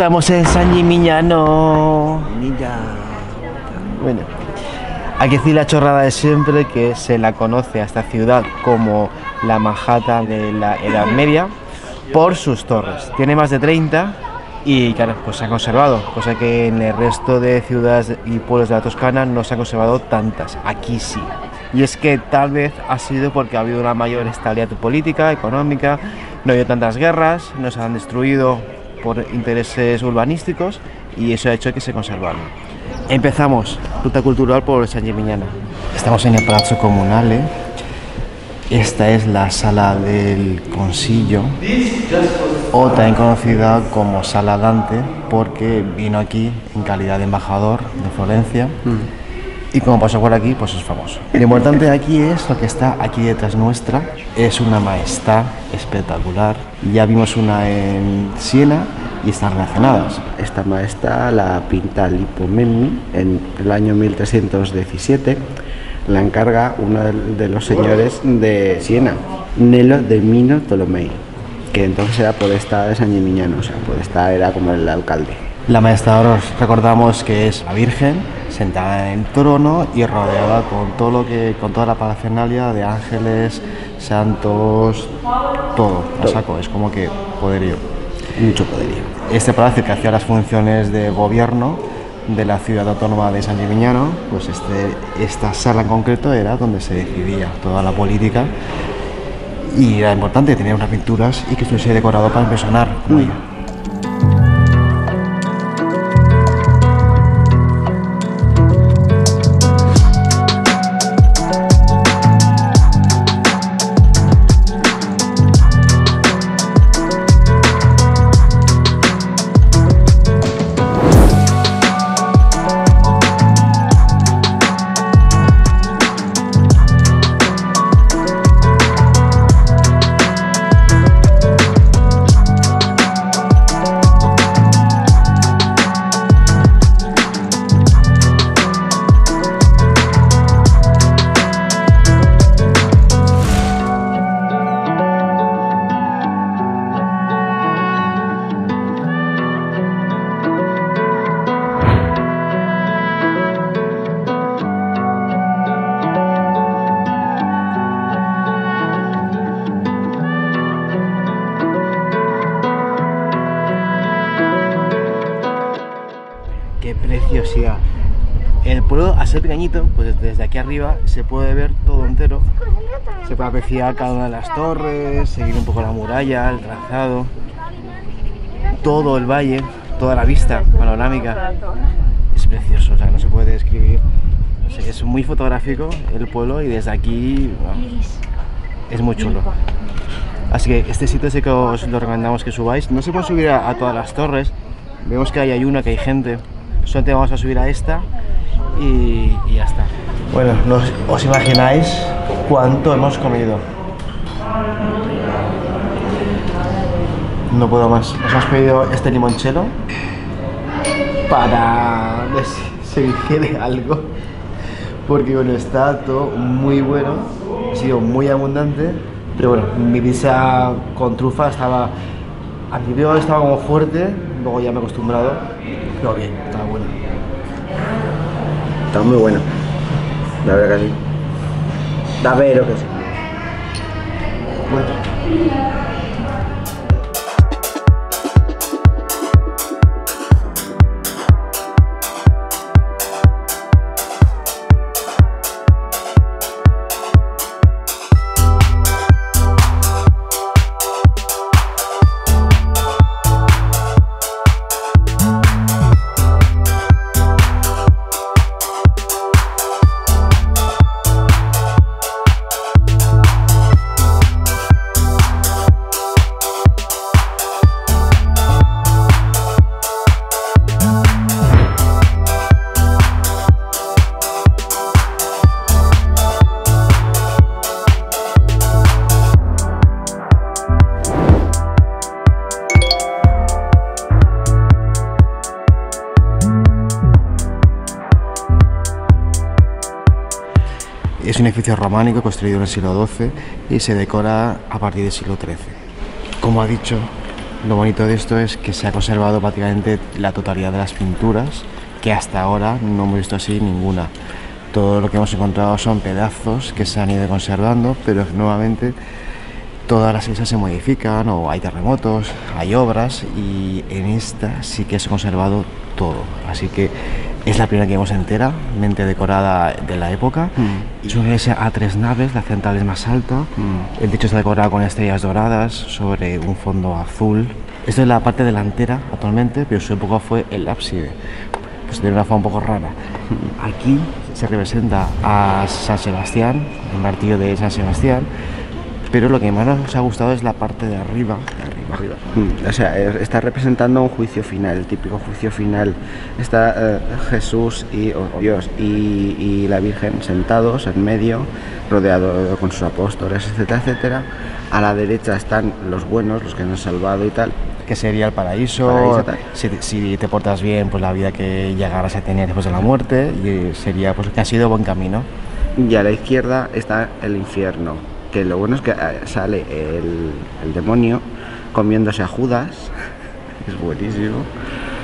Estamos en San Gimignano. Bueno, hay que decir la chorrada de siempre que se la conoce a esta ciudad como la Manhattan de la Edad Media por sus torres. Tiene más de 30 y claro, pues se ha conservado, cosa que en el resto de ciudades y pueblos de la Toscana no se han conservado tantas. Aquí sí. Y es que tal vez ha sido porque ha habido una mayor estabilidad política, económica, no ha habido tantas guerras, no se han destruido por intereses urbanísticos y eso ha hecho que se conservaran. Empezamos, ruta cultural por San Gimignano. Estamos en el Palazzo Comunale. Esta es la sala del Consillo, o también conocida como Sala Dante, porque vino aquí en calidad de embajador de Florencia. Y como pasó por aquí, pues es famoso. Lo importante aquí es lo que está aquí detrás nuestra. Es una maestad espectacular. Ya vimos una en Siena y están relacionadas. Esta maestra la pinta Lipomeni en el año 1317. La encarga uno de- los señores de Siena, Nelo de Mino Tolomei, que entonces era podestad de San Gimignano, o sea, podestad era como el alcalde. La maestra ahora os recordamos que es la Virgen sentada en el trono y rodeada con todo lo que con toda la parafernalia de ángeles, santos, todo, a saco, es como que poderío. Mucho poderío. Este palacio que hacía las funciones de gobierno de la ciudad autónoma de San Gimignano, pues este, esta sala en concreto era donde se decidía toda la política y era importante tener unas pinturas y que estuviese decorado para impresionar como El pueblo, a ser pequeñito, pues desde aquí arriba se puede ver todo entero. Se puede apreciar cada una de las torres, seguir un poco la muralla, el trazado, todo el valle, toda la vista panorámica. Es precioso, o sea, no se puede describir. O sea, es muy fotográfico el pueblo y desde aquí bueno, es muy chulo. Así que este sitio sí que os lo recomendamos que subáis. No se puede subir a, a todas las torres. Vemos que ahí hay una, que hay gente. Solamente vamos a subir a esta y, ya está. Bueno, no os- imagináis cuánto hemos comido. No puedo más. Nos hemos pedido este limonchelo para ver si se algo. Porque bueno, está todo muy bueno. Ha sido muy abundante. Pero bueno, mi pizza con trufa estaba. Al principio estaba como fuerte, luego ya me he acostumbrado. Pero bien, estaba bueno. Está muy bueno. La verdad que sí. Da vero que sí. Edificio románico construido en el siglo XII y se decora a partir del siglo XIII. Como ha dicho, Lo bonito de esto es que se ha conservado prácticamente la totalidad de las pinturas, que hasta ahora no hemos visto así ninguna. Todo lo que hemos encontrado son pedazos que se han ido conservando, pero nuevamente todas las islas se modifican o hay terremotos, hay obras y en esta sí que se ha conservado todo. Así que es la primera que vemos entera, mente decorada de la época. Mm. Es una iglesia a tres naves, la central es más alta. Mm. El techo está decorado con estrellas doradas sobre un fondo azul. Esto es la parte delantera actualmente, pero su época fue el ábside. Pues tiene una forma un poco rara. Aquí se representa a San Sebastián, el martillo de San Sebastián, pero lo que más nos ha gustado es la parte de arriba. Arriba. Mm, O sea, está representando un juicio final, el típico juicio final. Está eh, Jesús y o- o Dios y, y la Virgen sentados en medio, rodeado con sus apóstoles, etcétera, etcétera. A la derecha están los buenos, los que nos han salvado y tal. que sería el paraíso, Paraíso, tal. si, si te portas bien, pues la vida que llegarás a tener después de la muerte, y sería pues que has ido buen camino. Y a la izquierda está el infierno, que lo bueno es que eh, sale el, el demonio comiéndose a Judas, es buenísimo,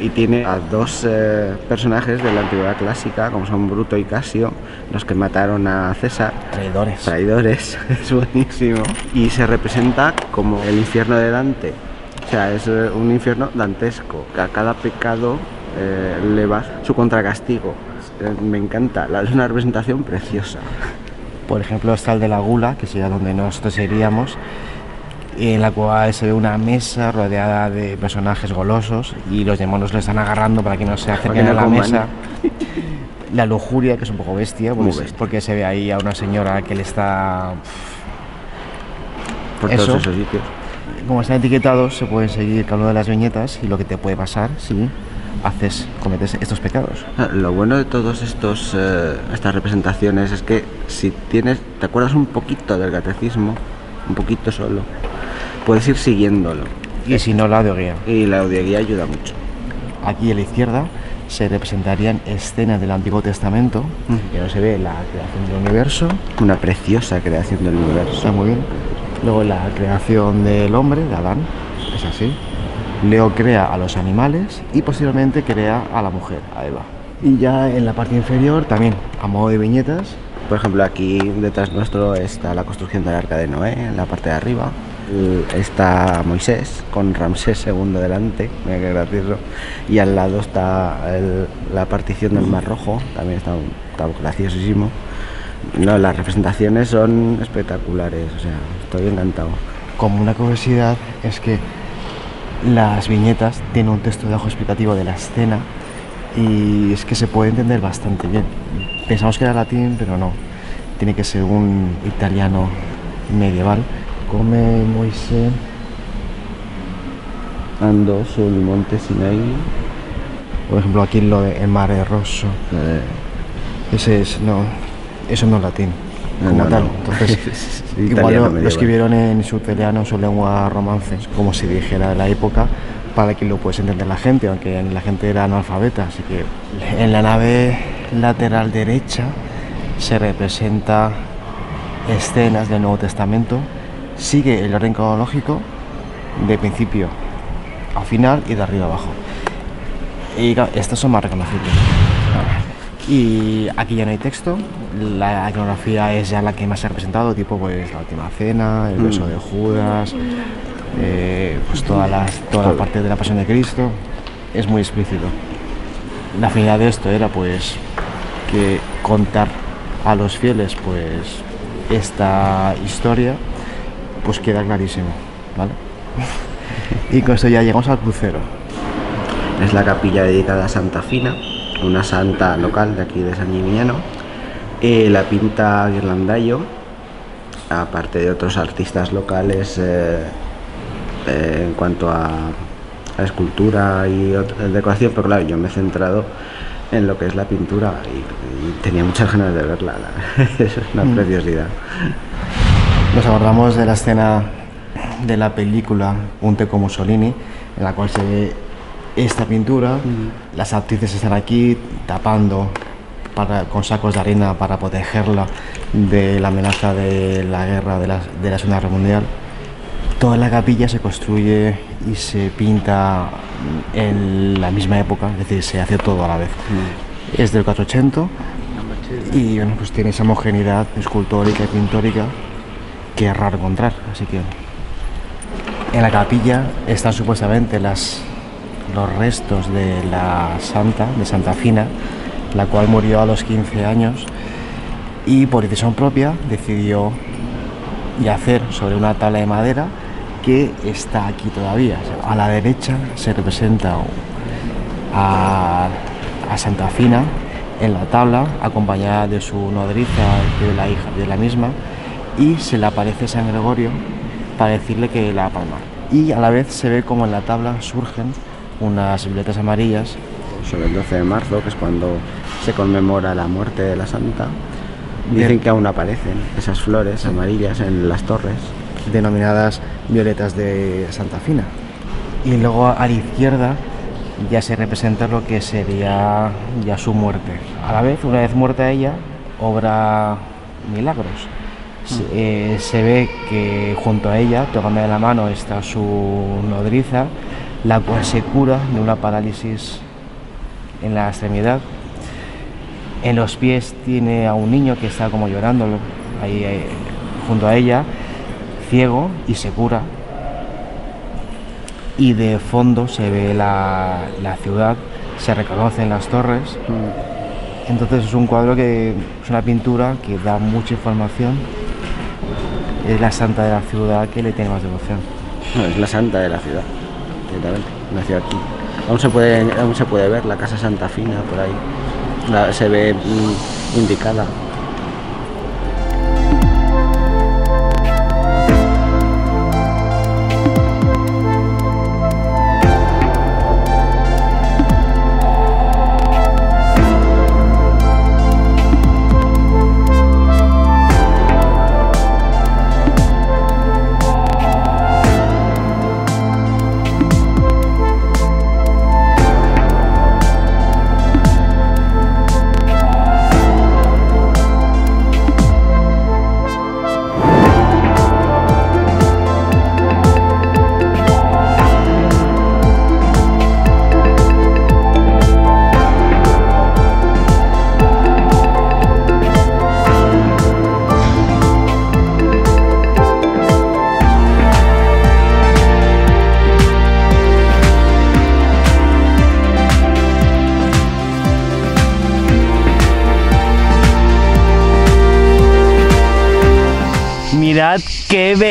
y tiene a dos eh, personajes de la antigüedad clásica, como son Bruto y Casio, los que mataron a César, Traidores. traidores, es buenísimo, y se representa como el infierno de Dante, o sea, es eh, un infierno dantesco, que a cada pecado eh, le va su contracastigo. Me encanta, es una representación preciosa. Por ejemplo, está el de la gula, que sería donde nosotros iríamos, en la cual se ve una mesa rodeada de personajes golosos y los demonios le están agarrando para que no se acerquen no a la coman. mesa. La lujuria, que es un poco bestia, pues, porque se ve ahí a una señora que le está... por Eso. todos esos sitios. Como están etiquetados, se pueden seguir cada una de las viñetas y lo que te puede pasar si haces, cometes estos pecados. Ah, Lo bueno de todas estos eh, estas representaciones es que si tienes, te acuerdas un poquito del catecismo, un poquito solo, puedes ir siguiéndolo. Y si no, la audioguía. Y la audioguía ayuda mucho. Aquí a la izquierda se representarían escenas del Antiguo Testamento, Mm. que no se ve la creación del universo, Una preciosa creación del universo. está muy bien. Luego la creación del hombre, de Adán, es así. Leo crea a los animales y posteriormente crea a la mujer, a Eva. Y ya en la parte inferior, también a modo de viñetas, Por ejemplo, aquí detrás nuestro está la construcción del arca de Noé, en la parte de arriba. Está Moisés con Ramsés II delante, mira qué gracioso. Y al lado está la partición del Mar Rojo, también está, está graciosísimo. No, las representaciones son espectaculares, o sea, estoy encantado. como una curiosidad, es que las viñetas tienen un texto de ojo explicativo de la escena y es que se puede entender bastante bien. Pensamos que era latín, pero no. Tiene que ser un italiano medieval. Come Moisés. Ando sul monte Sinai. Por ejemplo, aquí lo de el mare rosso. eh, Ese es, no, eso no es latín, No, como no, tal. no. Entonces, Es igual lo, escribieron en su italiano, su lengua romance, como si dijera de la época, para que lo pudiese entender la gente, aunque la gente era analfabeta. Así que en la nave lateral derecha se representa escenas del Nuevo Testamento, sigue el orden cronológico de principio a final y de arriba a abajo. Y estos son más reconocibles. Y aquí ya no hay texto, la iconografía es ya la que más se ha representado, tipo pues la última cena, el beso de Judas, eh, pues toda, las, toda la parte de la pasión de Cristo, es muy explícito. La finalidad de esto era pues que contar a los fieles pues esta historia pues queda clarísimo, ¿vale? Y con esto ya llegamos al crucero. Es la capilla dedicada a Santa Fina, una santa local de aquí de San Gimignano. Eh, la pinta Guirlandayo, aparte de otros artistas locales eh, eh, en cuanto a, a escultura y decoración, pero claro, yo me he centrado en lo que es la pintura y, y tenía muchas ganas de verla. la- es una preciosidad. Nos acordamos de la escena de la película Un Teco Mussolini, en la cual se ve esta pintura. Las actrices están aquí tapando para, con sacos de arena para protegerla de la amenaza de la guerra de la, de la Segunda Guerra Mundial. Toda la capilla se construye y se pinta en la misma época, es decir, se hace todo a la vez. Mm. Es del 480 y bueno, pues tiene esa homogeneidad escultórica y pintórica que raro encontrar. Así que en la capilla están supuestamente las, los restos de la santa, de Santa Fina, la cual murió a los 15 años y por decisión propia decidió yacer sobre una tabla de madera que está aquí todavía. A la derecha se representa a, Santa Fina en la tabla, acompañada de su nodriza y de la hija de la misma, y se le aparece San Gregorio para decirle que la palma. Y a la vez se ve como en la tabla surgen unas violetas amarillas. Sobre el 12 de marzo, que es cuando se conmemora la muerte de la santa, dicen que aún aparecen esas flores amarillas en las torres. Denominadas violetas de Santa Fina. Y luego a la izquierda ya se representa lo que sería ya su muerte. A la vez, una vez muerta ella, obra milagros. Se, eh, se ve que junto a ella, tocando de la mano, está su nodriza, la cual se cura de una parálisis en la extremidad. En los pies tiene a un niño que está como llorando ahí eh, junto a ella ciego y se cura. Y de fondo se ve la, ciudad, se reconocen las torres. Mm. Entonces es un cuadro que es una pintura que da mucha información. Es la santa de la ciudad que le tiene más devoción. es la santa de la ciudad, directamente. Nació aquí. Aún se puede, aún se puede ver la casa Santa Fina por ahí. se ve mm, indicada.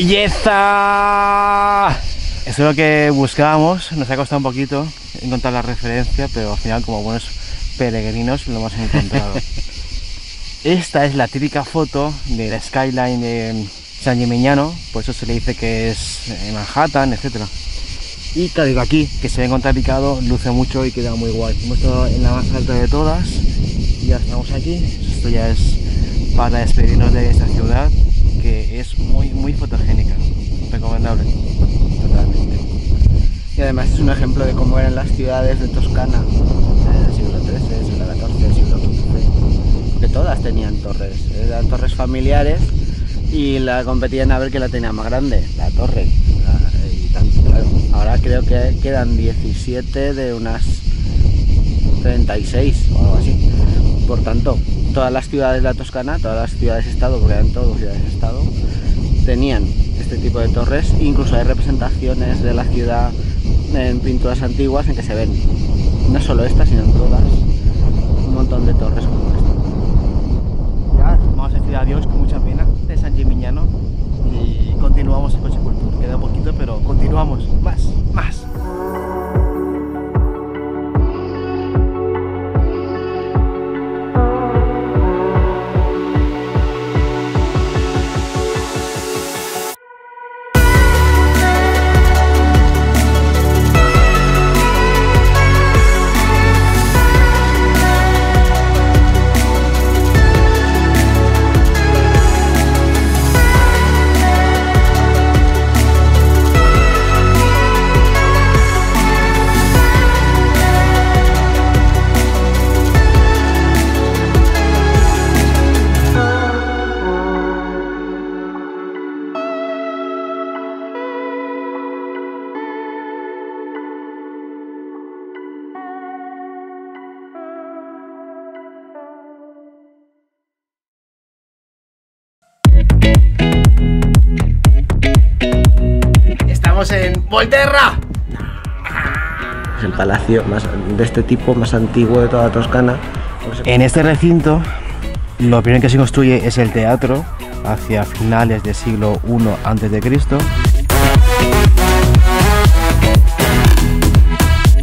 Belleza! Eso es lo que buscábamos, nos ha costado un poquito encontrar la referencia, pero al final como buenos peregrinos lo hemos encontrado. Esta es la típica foto de la skyline de San Gimignano, por eso se le dice que es Manhattan, etc. Y claro, aquí, que se ve contrapicado, luce mucho y queda muy guay. Hemos estado en la más alta de todas y ya estamos aquí. Esto ya es para despedirnos de esta ciudad es muy, muy fotogénica, recomendable. Totalmente. Y además es un ejemplo de cómo eran las ciudades de Toscana en el siglo XIII, siglo XIV, siglo XV, que todas tenían torres, eran torres familiares y la competían a ver quién la tenía más grande, la torre. Ahora creo que quedan 17 de unas 36 o algo así. Por tanto, todas las ciudades de la Toscana, todas las ciudades-estado, porque eran ciudades-estado, tenían este tipo de torres. Incluso hay representaciones de la ciudad en pinturas antiguas en que se ven no solo estas, sino en todas un montón de torres como esta. Ya, vamos a decir adiós con mucha pena de San Gimignano y continuamos en Coche Cultura. Queda poquito, pero continuamos. Más, más. Estamos en Volterra. Es el palacio más, de este tipo más antiguo de toda Toscana. En este recinto, lo primero que se construye es el teatro hacia finales del siglo I antes de Cristo.